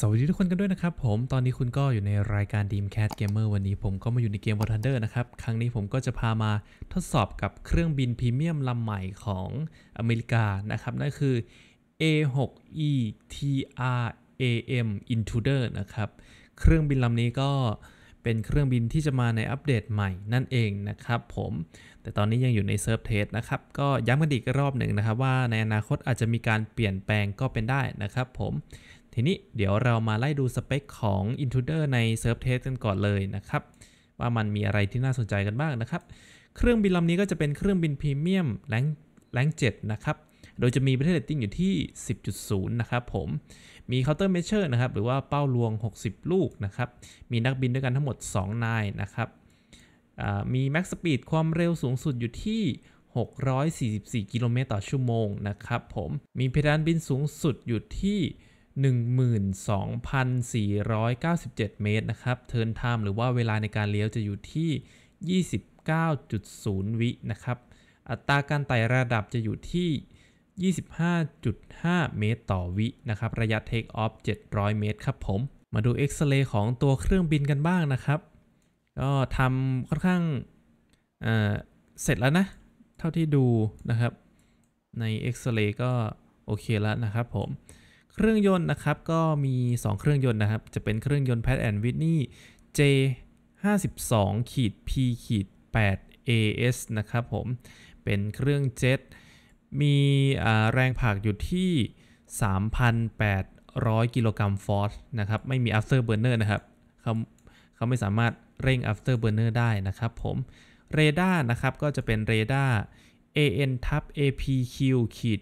สวัสดีทุกคนกันด้วยนะครับผมตอนนี้คุณก็อยู่ในรายการ Dreamcast Gamer วันนี้ผมก็มาอยู่ในเกม War Thunder นะครับ ครั้งนี้ผมก็จะพามาทดสอบกับเครื่องบินพรีเมียมลำใหม่ของอเมริกานะครับ นั่นคือ A6E TRAM Intruder นะครับ เครื่องบินลำนี้ก็เป็นเครื่องบินที่จะมาในอัปเดตใหม่นั่นเองนะครับผมแต่ตอนนี้ยังอยู่ในเซิร์ฟ test นะครับก็ย้ำกันอีกรอบหนึ่งนะครับว่าในอนาคตอาจจะมีการเปลี่ยนแปลงก็เป็นได้นะครับผม ทีนี้เดี๋ยวเรามาไล่ดูสเปคของ Intruder ใน Surf Test กันก่อนเลยนะครับ ว่ามันมีอะไรที่น่าสนใจกันบ้างนะครับ เครื่องบินลำนี้ก็จะเป็นเครื่องบินพรีเมียมแรงแรงเจ็ดนะครับโดยจะมี Battle Rating อยู่ที่ 10.0 นะครับผม มี Counter Measure นะครับ หรือว่าเป้าลวง 60 ลูกนะครับ มีนักบินด้วยกันทั้งหมด 2 นายนะครับอ่ามี Max Speed ความเร็วสูงสุดอยู่ที่ 644 กิโลเมตรต่อชั่วโมงนะครับผม มีเพดานบินสูงสุดอยู่ที่ 12,497 เมตรนะครับ turn time หรือว่าเวลาในการเลี้ยวจะอยู่ที่ 29.0 วินะครับ อัตราการไต่ระดับจะอยู่ที่ 25.5 เมตรต่อวินะครับ ระยะ take off 700 เมตรครับผม มาดูเอ็กซเรย์ของตัวเครื่องบินกันบ้างนะครับ ก็ทำค่อนข้างเเสร็จแล้วนะ เท่าที่ดูนะครับ ในเอ็กซเรย์ก็โอเคแล้วนะครับผม เครื่องยนต์นะครับก็มี 2 เครื่องยนต์นะครับ จะเป็นเครื่องยนต์ Pat and Whitney J 52ขีด P ขีด8 AS นะครับผม เป็นเครื่องเจ็ต มีแรงผลักอยู่ที่ 3,800 กิโลกรัมฟอร์สนะครับ ไม่มี after burner นะครับเขาเขาไม่สามารถเร่ง after burner ได้นะครับผม เรดาร์นะครับก็จะเป็นเรดาร์ AN ทับ APQ ขีด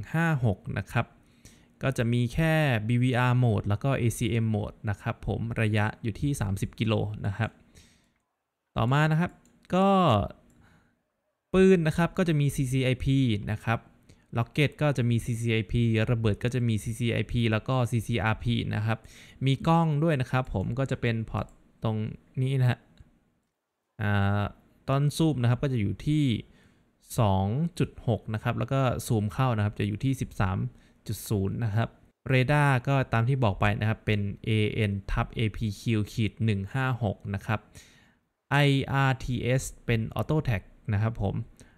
156 นะครับ ก็จะมีแค่ BVR โหมดแล้วก็ ACM โหมดนะครับผมระยะอยู่ที่ 30 กิโลนะครับ ต่อมานะครับก็ปืนนะครับก็จะมี CCIP นะครับrocket ก็จะมี CCIP ระเบิดก็จะมี CCIP แล้วก็ CCRP นะครับ มีกล้องด้วยนะครับผมก็จะเป็น pod ตรงนี้นะฮะตอนซูมนะครับก็จะอยู่ที่ 2.6 นะครับ แล้วก็ซูมเข้านะครับจะอยู่ที่ 1.0 นะครับเรดาร์ก็ตามที่บอกไปนะครับ เป็น AN ทับ APQ ขีด156 นะครับ IRTS เป็น Auto Track นะครับผม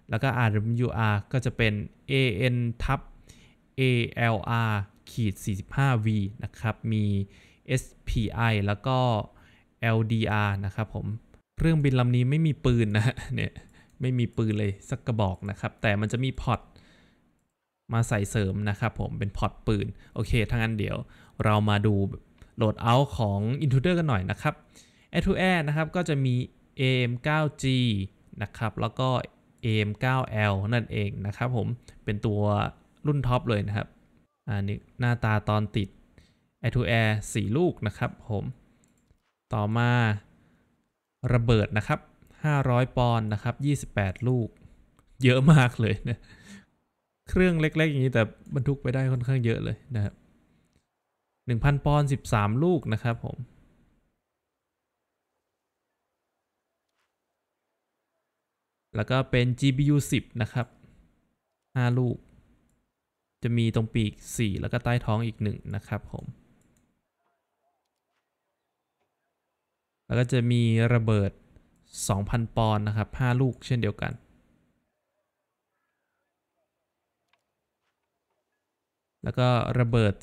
แล้วก็ RWR ก็จะเป็น AN ทับ ALR ขีด 45V นะครับ มี SPI แล้วก็ LDR นะครับผม เครื่องบินลำนี้ไม่มีปืนนะเนี่ย ไม่มีปืนเลยสักกระบอกนะครับ แต่มันจะมี pod มาใส่เสริมนะครับผมเป็น pod ปืน โอเคทั้งนั้นเดี๋ยวเรามาดู loadout ของ Intruder กันหน่อยนะครับ Air to Air นะครับก็จะมี AM9G นะครับแล้วก็ AM9L นั่นเองนะครับผมเป็นตัวรุ่นท็อปเลยนะครับอันนี้หน้าตาตอนติด Air to Air 4 ลูกนะครับผมต่อมาระเบิดนะครับ 500 ปอนด์นะครับ 28 ลูก เยอะมากเลยนะ เครื่องเล็ก ๆ อย่างนี้แต่บรรทุกไปได้ค่อนข้างเยอะเลยนะครับ1,000ปอนด์13ลูกนะครับผมแล้วก็เป็น GBU 10 นะครับ 5 ลูก จะมีตรงปีก 4 แล้วก็ใต้ท้องอีก 1 นะครับผม แล้วก็จะมีระเบิด 2,000 ปอนด์นะครับ 5 ลูกเช่นเดียวกัน แล้วก็ระเบิด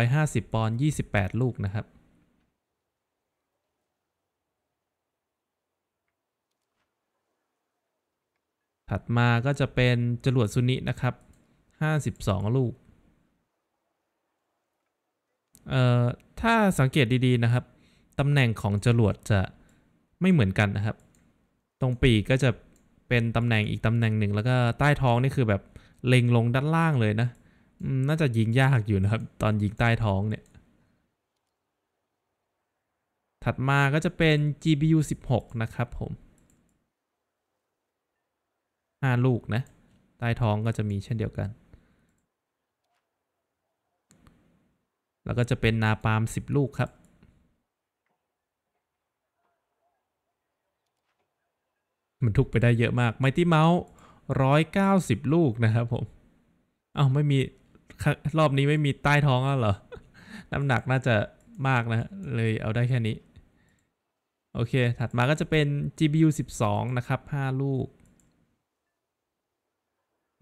250 ปอนด์ 28 ลูกนะครับ ถัดมาก็จะเป็นจรวดซุนินะครับ 52 ลูก เอ่อ ถ้าสังเกตดีๆนะครับ ตำแหน่งของจรวดจะไม่เหมือนกันนะครับ ตรงปีกก็จะเป็นตำแหน่งอีกตำแหน่งหนึ่ง แล้วก็ใต้ท้องนี่คือแบบเล็งลงด้านล่างเลยนะ น่าจะยิงยากอยู่นะครับ ตอนยิงใต้ท้องเนี่ย ถัดมาก็จะเป็น GBU 16 นะครับผม 5 ลูกนะ ใต้ท้องก็จะมีเช่นเดียวกัน แล้วก็จะเป็นนาปาล์ม10 ลูกครับบรรทุกไปได้เยอะมาก Mighty Mouse 190ลูกนะครับผม อ้าวไม่มี รอบนี้ไม่มีใต้ท้องแล้วเหรอ น้ำหนักน่าจะมากนะ เลยเอาได้แค่นี้ โอเค ถัดมาก็จะเป็น GBU 12 นะครับ 5 ลูก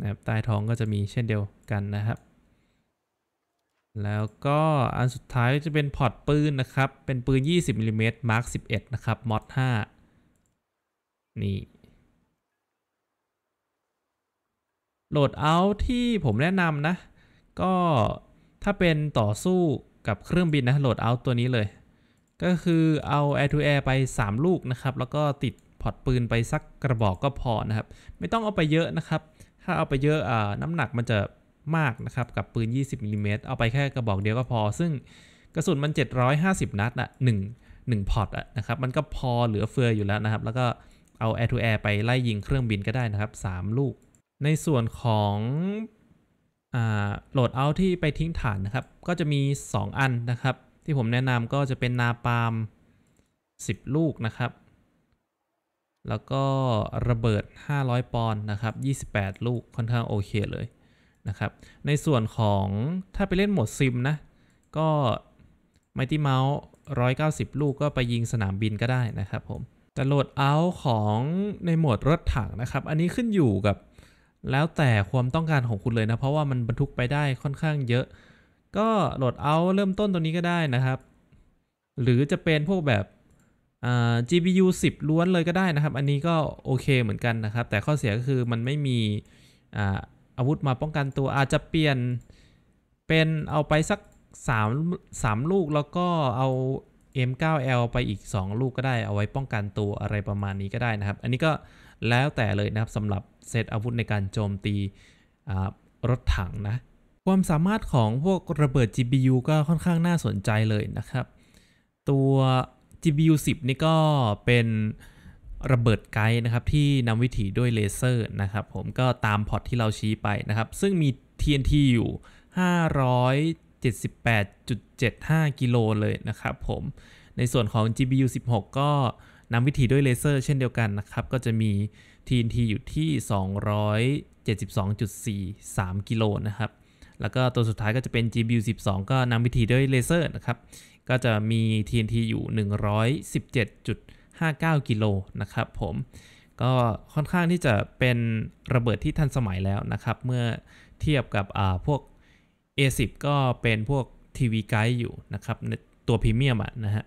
นะครับใต้ท้องก็จะมีเช่นเดียวกันนะครับ แล้วก็อันสุดท้ายจะเป็น pod ปืนนะครับ เป็นปืน 20มิลลิเมตร Mark 11 นะครับ mod 5นี่ loadout ที่ผมแนะนำนะ ก็ถ้าเป็นต่อสู้กับเครื่องบินนะ loadout ตัวนี้เลย ก็คือเอา Air to Air ไป 3 ลูกนะครับ แล้วก็ติด pod ปืนไปสักกระบอกก็พอนะครับ ไม่ต้องเอาไปเยอะนะครับ ถ้าเอาไปเยอะอ่าน้ำหนักมันจะมากนะครับ กับปืน 20มิลลิเมตรเอาไปแค่กระบอกเดียวก็พอ ซึ่งกระสุนมัน 750 นัดอะ1 1พอร์ตอะนะครับ มันก็พอเหลือเฟืออยู่แล้วนะครับ แล้วก็เอา Air to Air ไปไล่ยิงเครื่องบินก็ได้นะครับ 3 ลูก ในส่วนของ โหลดเอาที่ไปทิ้งฐานนะครับ ก็จะมี 2 อันนะครับ ที่ผมแนะนำก็จะเป็นนาปาล์ม10 ลูกนะครับ แล้วก็ระเบิด 500 ปอนด์นะครับ 28 ลูกค่อนข้างโอเคเลยนะครับ ในส่วนของถ้าไปเล่นโหมดซิมนะ ก็ Mighty Mouse 190 ลูกก็ไปยิงสนามบินก็ได้นะครับผมแต่โหลดเอาของในโหมดรถถังนะครับ อันนี้ขึ้นอยู่กับ แล้วแต่ความต้องการของคุณเลยนะ เพราะว่ามันบรรทุกไปได้ค่อนข้างเยอะ ก็โหลดเอาเริ่มต้นตัวนี้ก็ได้นะครับ หรือจะเป็นพวกแบบ GPU 10 ล้วนเลยก็ได้นะครับ อันนี้ก็โอเคเหมือนกันนะครับ แต่ข้อเสียก็คือมันไม่มีอาอาวุธมาป้องกันตัวอาจจะเปลี่ยนเป็นเอาไปสัก 3 3 ลูกแล้วก็เอา M9L ไปอีก 2 ลูกก็ได้เอาไว้ป้องกันตัวอะไรประมาณนี้ก็ได้นะครับ อันนี้ก็ แล้วแต่เลยนะครับสำหรับเซตอาวุธในการโจมตีรถถังนะ ความสามารถของพวกระเบิด GPU ก็ค่อนข้างน่าสนใจเลยนะครับ ตัว GBU 10 นี่ก็เป็นระเบิดไกด์นะครับที่นำวิถีด้วยเลเซอร์นะครับ ผมก็ตาม pod ที่เราชี้ไปนะครับ ซึ่งมี TNT อยู่ 578.75 กิโลเลยนะครับผม ในส่วนของ GBU 16 ก็ นำวิถีด้วยเลเซอร์เช่นเดียวกันนะครับ ก็จะมี TNT อยู่ที่ 272.43 กิโลนะครับ แล้วก็ตัวสุดท้ายก็จะเป็น GPU 12 ก็นำวิถีด้วยเลเซอร์นะครับ ก็จะมี TNT อยู่ 117.59 กิโลนะครับผม ก็ค่อนข้างที่จะเป็นระเบิดที่ทันสมัยแล้วนะครับ เมื่อเทียบกับพวก A10 ก็เป็นพวกทีวีไกด์อยู่นะครับ ตัวพรีเมียมะนะฮะ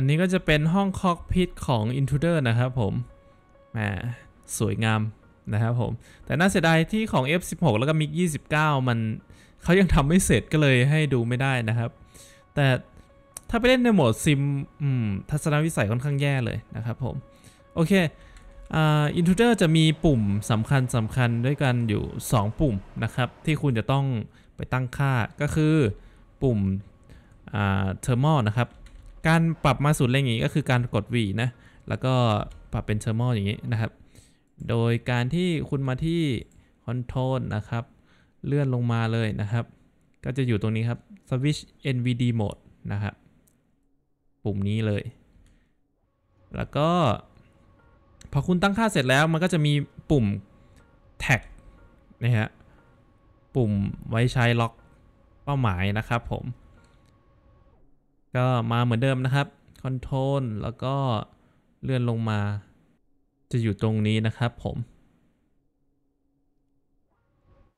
อันนี้ก็จะเป็นห้องคอกพิทของ Intruder นะครับผมแหมสวยงามนะครับผม แต่น่าเสียดายที่ของ F16 แล้วก็มิก29 มันเขายังทำไม่เสร็จก็เลยให้ดูไม่ได้นะครับ แต่ถ้าไปเล่นในโหมดซิมทัศนวิสัยค่อนข้างแย่เลยนะครับผม โอเค Intruder จะมีปุ่มสำคัญสำคัญด้วยกันอยู่ 2 ปุ่มนะครับ ที่คุณจะต้องไปตั้งค่าก็คือปุ่ม thermal นะครับ การปรับมาสุดเร่งอย่างนี้ก็คือการกด V นะ แล้วก็ปรับเป็น thermal อย่างนี้นะครับ โดยการที่คุณมาที่ control นะครับ เลื่อนลงมาเลยนะครับ ก็จะอยู่ตรงนี้ครับ Switch NVD Mode นะครับ ปุ่มนี้เลย แล้วก็พอคุณตั้งค่าเสร็จแล้วมันก็จะมีปุ่ม track นะฮะ ปุ่มไว้ใช้ล็อกเป้าหมายนะครับผม ก็มาเหมือนเดิมนะครับ Control แล้วก็เลื่อนลงมา จะอยู่ตรงนี้นะครับผม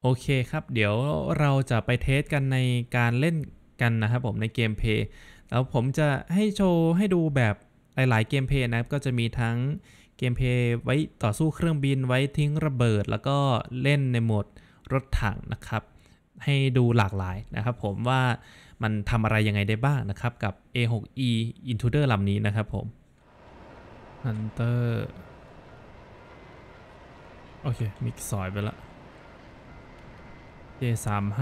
โอเคครับ เดี๋ยวเราจะไปเทสกันในการเล่นกันนะครับผมในเกมเพย์แล้วผมจะให้โชว์ให้ดูแบบหลายๆเกมเพย์นะครับ ก็จะมีทั้งเกมเพย์ไว้ต่อสู้เครื่องบินไว้ทิ้งระเบิด แล้วก็เล่นในโหมดรถถังนะครับ ให้ดูหลากหลายนะครับผมว่า มันทำอะไรยังไงได้บ้างนะครับกับ A6E Intruder ลำนี้นะครับผม Hunter โอเค มิกซอยไปละ J35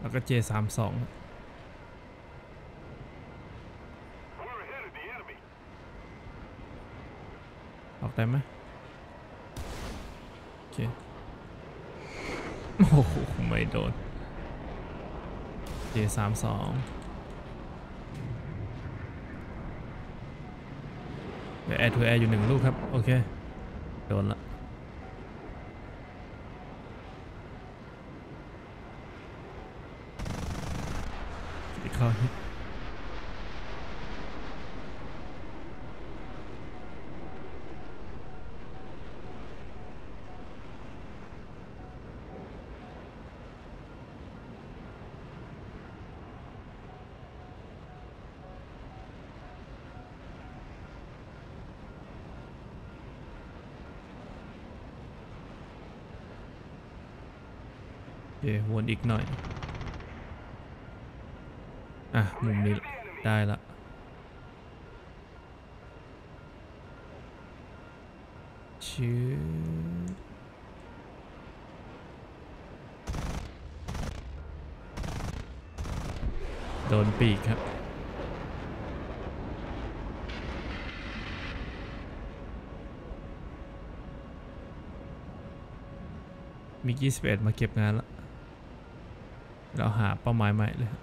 แล้วก็ J32 ออกได้ไหมโอเค โอ้โห ไม่โดน J32 เดี๋ยว air to air อยู่หนึ่งลูกครับ โอเค โดนละเข้า ควนอีกหน่อย อะ มุมนี้ได้ละชื่อโดนปีกครับมี21มาเก็บงานละ เราหาเป้าหมายใหม่เลยครับ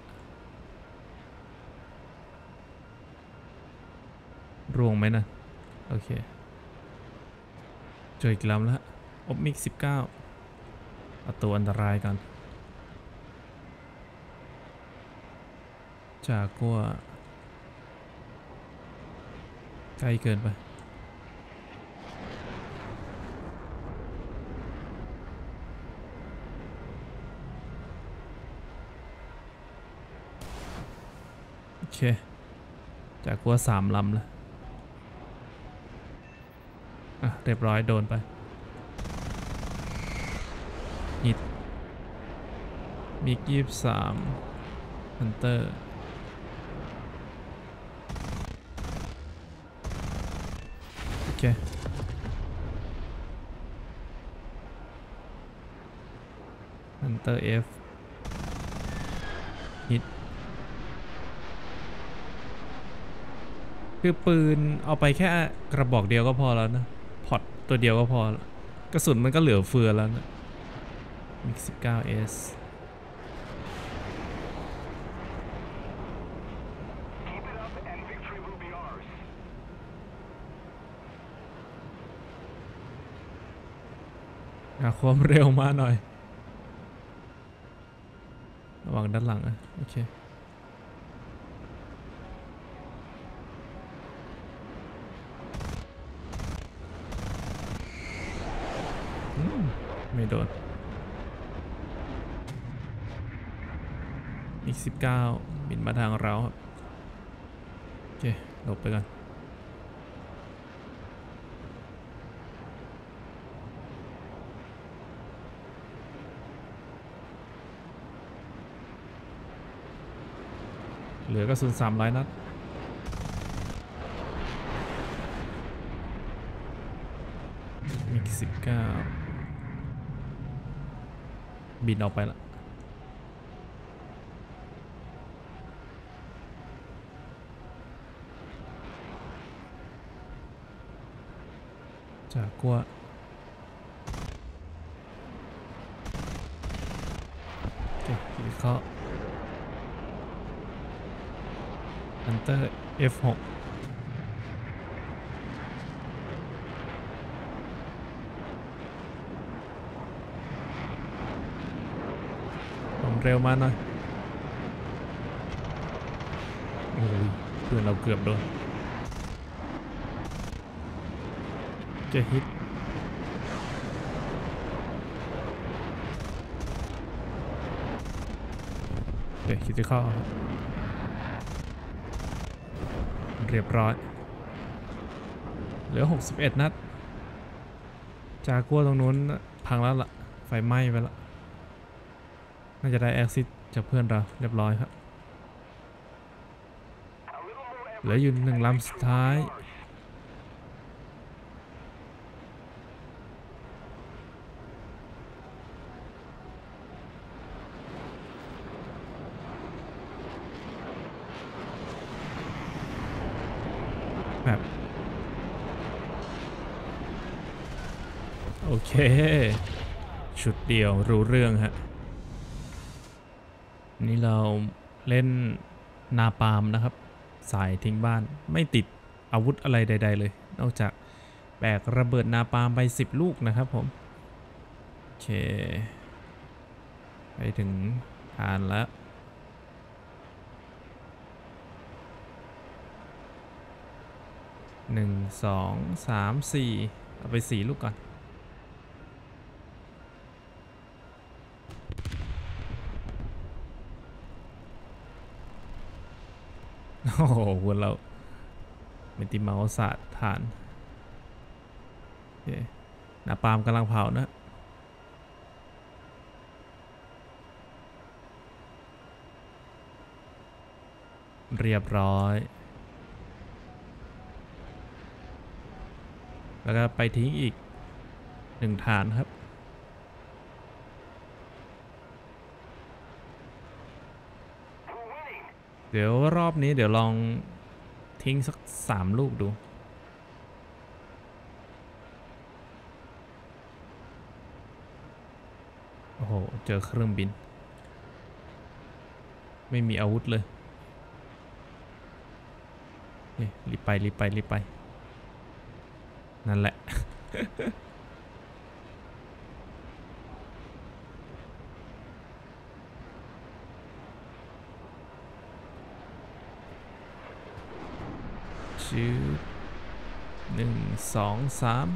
ร่วงไหมนะ โอเค เจออีกลำแล้วอบมิก19เอาตัวอันตรายกัน จากกัวใกล้เกินไป โอเค จากกลัวสามลำแล้วอะเรียบร้อยโดนไปฮิตมิกยี่สามฮันเตอร์โอเคHunter F hit คือปืนเอาไปแค่กระบอกเดียวก็พอแล้วนะ pod ตัวเดียวก็พอกระสุนมันก็เหลือเฟือแล้วนะมิก19 S Keep it up and victory will be ours. หาความเร็วมาหน่อย ระวังด้านหลังอะ โอเค อืม ไม่ โดน อีกสิบเก้าบินมาทางเราครับ โอเค หลบไปก่อนเหลือกระสุนสามร้อยนัด มีสิบเก้า บินออกไปละจากกัวโอเคคิดเข้าฮันเตอร์ F6 เร็วมาหน่อยโอ้ยเพื่อนเราเกือบโดนจะฮิตโอเคคิดจะเข้าเรียบร้อย เหลือ 61 นัดจากกัวตรงนู้นพังแล้วล่ะ ไฟไหม้ไปแล้ว น่าจะได้แอคซิสจากเพื่อนเราเรียบร้อยครับเหลืออยู่หนึ่งลำสุดท้ายแบบโอเค ชุดเดียวรู้เรื่องฮะ นี่เราเล่นนาปามนะครับ สายทิ้งบ้านไม่ติดอาวุธอะไรใด ๆ เลย นอกจากแบกระเบิดนาปามไป 10 ลูกนะครับผม โอเค ไปถึงฐานแล้ว หนึ่งสองสามสี่เอาไปสี่ลูกก่อน อ้โหวนเราเมติเมาส์ศาสตร์ฐานเนาปามกำลังเผานะเรียบร้อย แล้วก็ไปทิ้งอีกหนึ่งฐานครับ เดี๋ยวรอบนี้เดี๋ยวลองทิ้งสักสามลูกดู โอ้โห เจอเครื่องบิน ไม่มีอาวุธเลยเรีบไปรีบไปรีบไป นั่นแหละ ชื่อหนึ่งสองสาม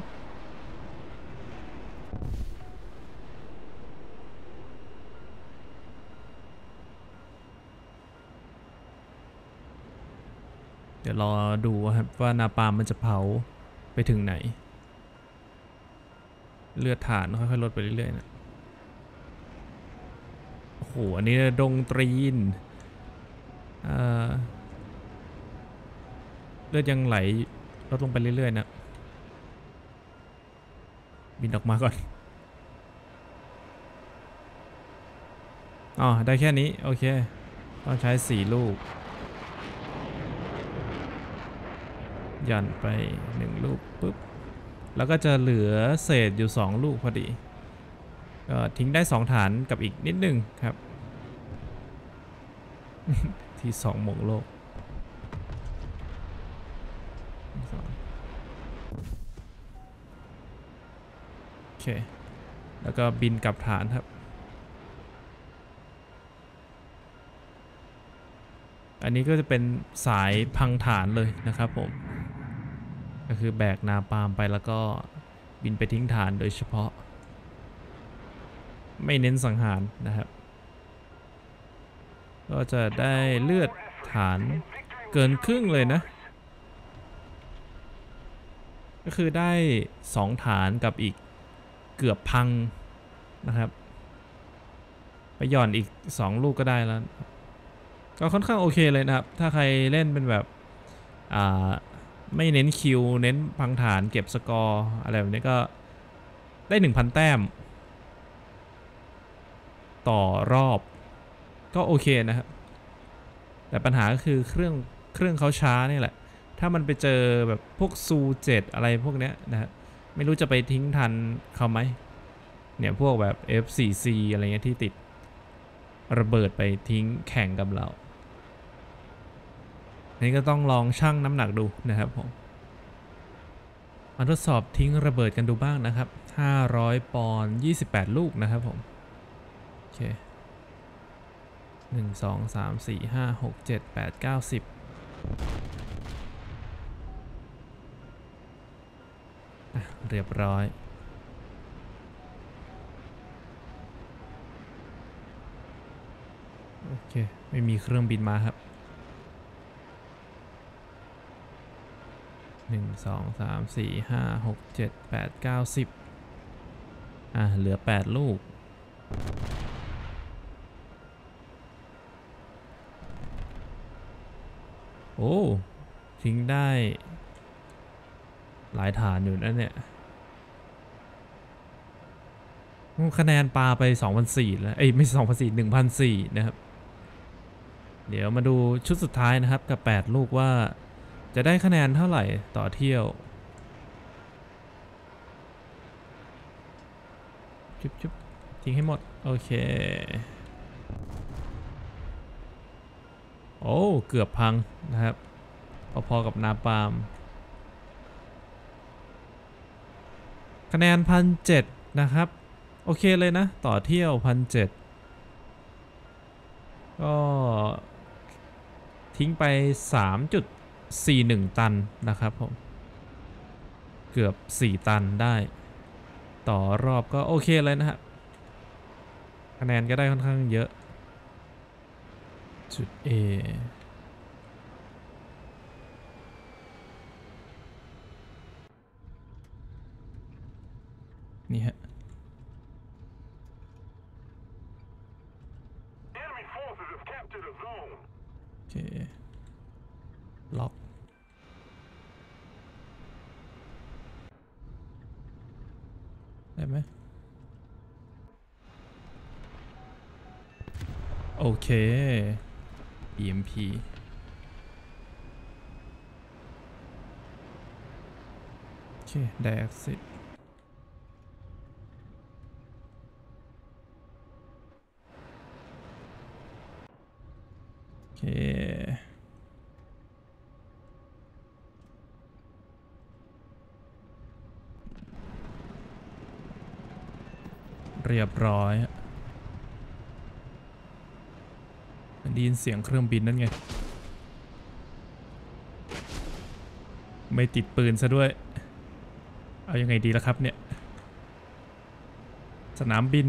เดี๋ยวรอดูครับว่านาปามมันจะเผาไปถึงไหน เลือดฐานค่อยๆลดไปเรื่อยๆนะโอ้โห อันนี้ดงตรีนอ่อเลือดยังไหลลดลงไปเรื่อยๆนะ บินออกมาก่อน อ๋อ ได้แค่นี้ โอเค ต้องใช้สี่ลูกย่อนไปหนึ่งลูกปุ๊บ แล้วก็จะเหลือเศษอยู่สองลูกพอดี ก็ทิ้งได้สองฐานกับอีกนิดนึงครับ ที่สองหมงโลก สองโอ เค แล้วก็บินกลับฐานครับ อันนี้ก็จะเป็นสายพังฐานเลยนะครับผม ก็คือแบกนาปาล์มไปแล้วก็บินไปทิ้งฐานโดยเฉพาะ ไม่เน้นสังหารนะครับ ก็จะได้เลือดฐานเกินครึ่งเลยนะก็คือได้ 2 ฐานกับอีก เกือบพังนะครับ ไปหย่อนอีก 2 ลูกก็ได้แล้ว ก็ค่อนข้างโอเคเลยนะครับ ถ้าใครเล่นเป็นแบบไม่เน้นคิว เน้นพังฐานเก็บสกอร์อะไรแบบนี้ก็ได้ 1,000 แต้ม ต่อรอบก็โอเคนะครับ แต่ปัญหาก็คือเครื่องเครื่องเขาช้านี่แหละ ถ้ามันไปเจอแบบพวกซูเจ็ดอะไรพวกเนี้ยนะฮะ ไม่รู้จะไปทิ้งทันเขาไหมเนี่ยพวกแบบ F4C อะไรเงี้ยที่ติดระเบิดไปทิ้งแข่งกับเรา นี่ก็ต้องลองชั่งน้ำหนักดูนะครับผม มาทดสอบทิ้งระเบิดกันดูบ้างนะครับ 500 ปอนด์28 ลูกนะครับผม โอเค 1 2 3 4 5 6 7 8 9 10 เรียบร้อย โอเค ไม่มีเครื่องบินมาครับหนึ่งสองสามสี่ห้าหกเจ็ดแปดเก้าสิบอะ เหลือแปดลูก โอ้ ทิ้งได้ หลายฐานอยู่นะเนี่ยคะแนนปลาไป 2,004แล้ว เอ้ย ไม่ใช่2,004 1,004 นะครับ เดี๋ยวมาดูชุดสุดท้ายนะครับ กับ 8 ลูกว่าจะได้คะแนนเท่าไหร่ต่อเที่ยวชุบชุบทิ้งให้หมด โอเค โอ้ เกือบพังนะครับ พอๆกับนาปาล์ม คะแนนพันเจ็ดนะครับ โอเคเลยนะ ต่อเที่ยวพันเจ็ดก็ทิ้งไป 3.41 ตันนะครับผม เกือบ 4 ตันได้ ต่อรอบก็โอเคเลยนะฮะคะแนนก็ได้ค่อนข้างเยอะ จุด A นี่ฮะ Enemy forces have captured a zone. โอเคล็อกได้ไหมโอเค EMP โอเค ได้ exit เคเรียบร้อยได้ยินเสียงเครื่องบินนั่นไง ไม่ติดปืนซะด้วย เอายังไงดีล่ะครับเนี่ย สนามบิน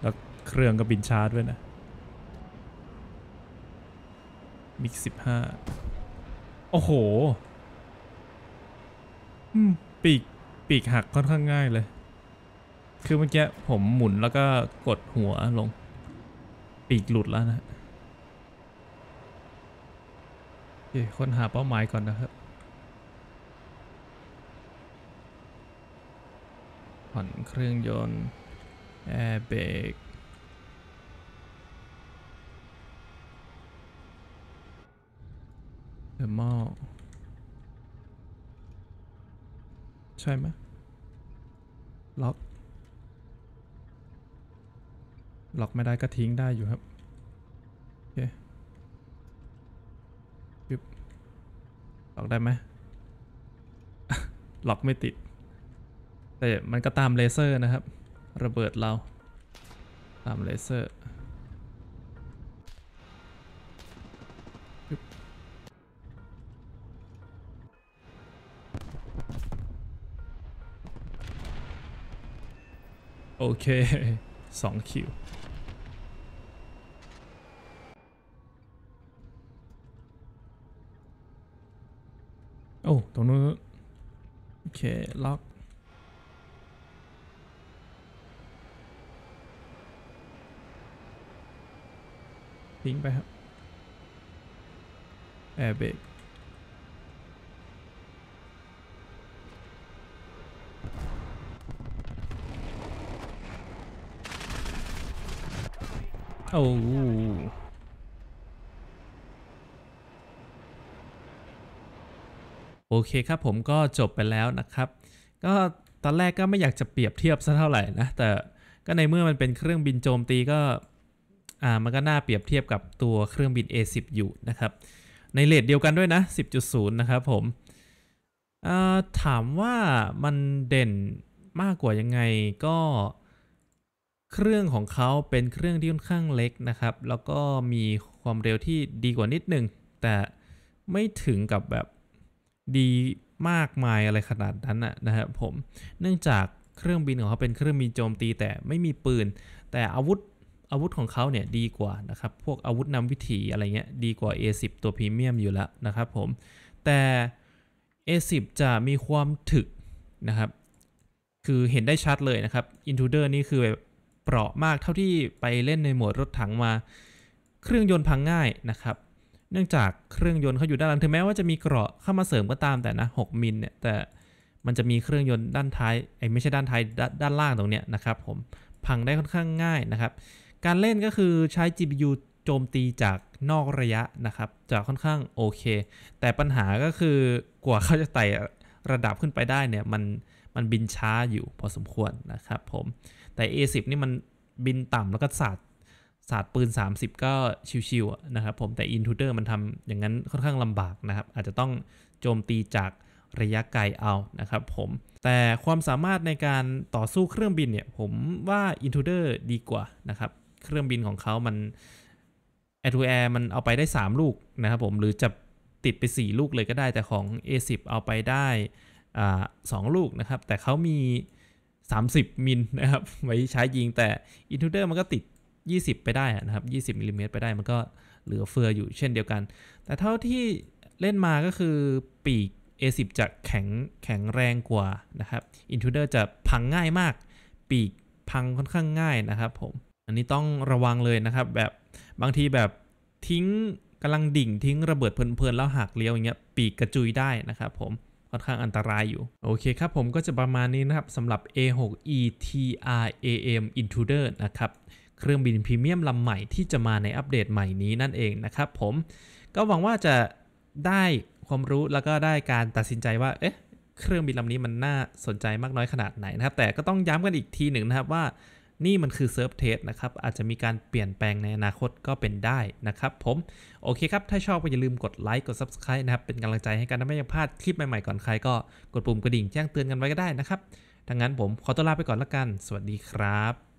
แล้ว เครื่องก็บินช้าด้วยนะ มิกสิบห้าโอ้โหอืมปีก ปีกหักค่อนข้างง่ายเลย คือเมื่อกี้ผมหมุนแล้วก็กดหัวลง ปีกหลุดแล้วนะโอเคค้นหาเป้าหมายก่อนนะครับผ่อนเครื่องยนต์แอร์เบรก เดอร์มอล ใช่ไหมล็อก ล็อกไม่ได้ก็ทิ้งได้อยู่ครับ โอเคยึบล็อกได้ไหมล็อกไม่ติด แต่มันก็ตามเลเซอร์นะครับ ระเบิดเรา ตามเลเซอร์ โอเคสองคิวโอ้ตรงนู้นโอเค ล็อกทิ้งไปครับแอร์เบรก โอ้โอเคครับผมก็จบไปแล้วนะครับ ก็ตอนแรกก็ไม่อยากจะเปรียบเทียบซะเท่าไหร่นะ แต่ก็ในเมื่อมันเป็นเครื่องบินโจมตีก็อ่ามันก็น่าเปรียบเทียบกับตัวเครื่องบิน A10 อยู่นะครับ ในเลทเดียวกันด้วยนะ 10.0 นะครับผมอ่าถามว่ามันเด่นมากกว่ายังไงก็ เครื่องของเขาเป็นเครื่องที่ค่อนข้างเล็กนะครับ แล้วก็มีความเร็วที่ดีกว่านิดนึง แต่ไม่ถึงกับแบบดีมากมายอะไรขนาดนั้นนะนะครับผม เนื่องจากเครื่องบินของเขาเป็นเครื่องบินโจมตีแต่ไม่มีปืน แต่อาวุธอาวุธของเขาเนี่ยดีกว่านะครับ พวกอาวุธนำวิถีอะไรเงี้ยดีกว่า A10 ตัวพรีเมียมอยู่แล้วนะครับผม แต่ A10 จะมีความถึกนะครับ คือเห็นได้ชัดเลยนะครับ Intruder นี่คือแบบ เปราะมากเท่าที่ไปเล่นในโหมดรถถังมา เครื่องยนต์พังง่ายนะครับ เนื่องจากเครื่องยนต์เขาอยู่ด้านหลังถึงแม้ว่าจะมีเกราะเข้ามาเสริมก็ตามแต่นะ 6มิลเนี่ยแต่มันจะมีเครื่องยนต์ด้านท้ายไอ้ไม่ใช่ด้านท้ายดด้านล่างตรงเนี้ยนะครับผมพังได้ค่อนข้างง่ายนะครับ การเล่นก็คือใช้ GPU โจมตีจากนอกระยะนะครับจะค่อนข้างโอเค แต่ปัญหาก็คือกว่าเขาจะไต่ ระดับขึ้นไปได้เนี่ยมันมันบินช้าอยู่พอสมควรนะครับผมแต่ A10 นี่มันบินต่ำแล้วก็สาดสาดปืน 30 ก็ชิวๆนะครับผมแต่ Intruder มันทำอย่างนั้นค่อนข้างลำบากนะครับ อาจจะต้องโจมตีจากระยะไกลเอานะครับผม แต่ความสามารถในการต่อสู้เครื่องบินเนี่ย ผมว่า Intruder ดีกว่านะครับ เครื่องบินของเขามัน Air to Air มันเอาไปได้ 3 ลูกนะครับผม หรือจะ ติดไป 4 ลูกเลยก็ได้ แต่ของ A10 เอาไปได้สองลูกนะครับ แต่เขามี 30 มิลนะครับ ไว้ใช้ยิงแต่ Intruder มันก็ติด 20 ไปได้นะครับ 20มิลลิเมตรไปได้มันก็เหลือเฟืออยู่เช่นเดียวกัน แต่เท่าที่เล่นมาก็คือปีก A10 จะแข็งแข็งแรงกว่านะครับ Intruder จะพังง่ายมาก ปีกพังค่อนข้างง่ายนะครับผม อันนี้ต้องระวังเลยนะครับ แบบบางทีแบบทิ้ง กำลังดิ่งทิ้งระเบิดเพลินๆแล้วหักเลี้ยวอย่างเงี้ยปีกกระจุยได้นะครับผมค่อนข้างอันตรายอยู่ โอเคครับผมก็จะประมาณนี้นะครับสำหรับ A6E TRAM Intruder นะครับเครื่องบินพรีเมียมลำใหม่ที่จะมาในอัปเดตใหม่นี้นั่นเองนะครับผมก็หวังว่าจะได้ความรู้แล้วก็ได้การตัดสินใจว่าเอ๊ะเครื่องบินลำนี้มันน่าสนใจมากน้อยขนาดไหนนะครับ แต่ก็ต้องย้ำกันอีกทีหนึ่งนะครับว่า นี่มันคือเซิร์ฟเทสนะครับ อาจจะมีการเปลี่ยนแปลงในอนาคตก็เป็นได้นะครับผม โอเคครับ ถ้าชอบก็อย่าลืมกดไลค์กด Subscribe นะครับ เป็นกำลังใจให้กันนะไม่ยากพลาดคลิปใหม่ๆก่อนใครก็กดปุ่มกระดิ่งแจ้งเตือนกันไว้ก็ได้นะครับดังนั้นผมขอตัวลาไปก่อนละกัน สวัสดีครับ